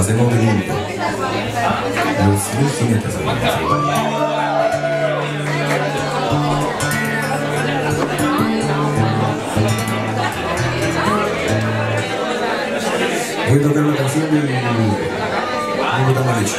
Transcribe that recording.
風のグリーンでもうすごいひねったじゃないですか Voy a tocar una canción de Nico Tamalich.